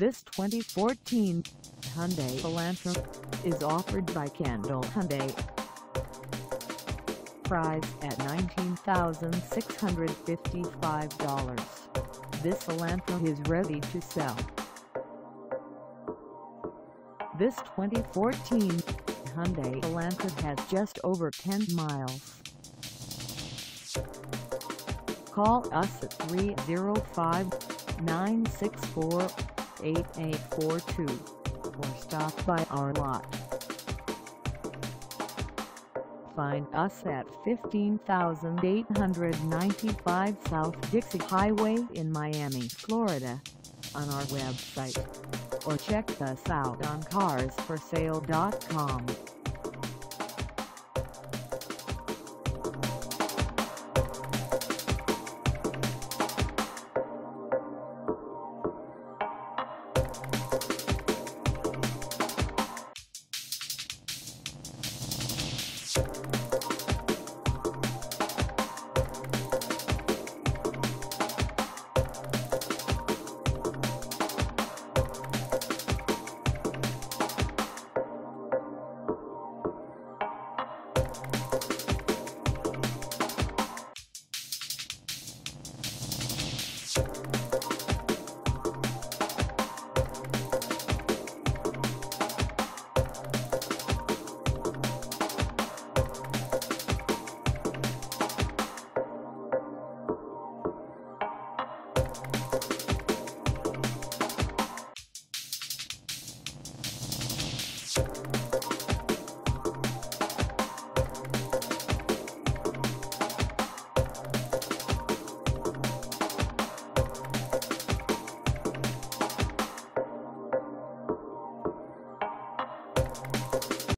This 2014 Hyundai Elantra is offered by Kendall Hyundai. Price at $19,655. This Elantra is ready to sell. This 2014 Hyundai Elantra has just over 10 miles. Call us at 305-964-8842 or stop by our lot. Find us at 15895 South Dixie Highway in Miami, Florida on our website or check us out on carsforsale.com. you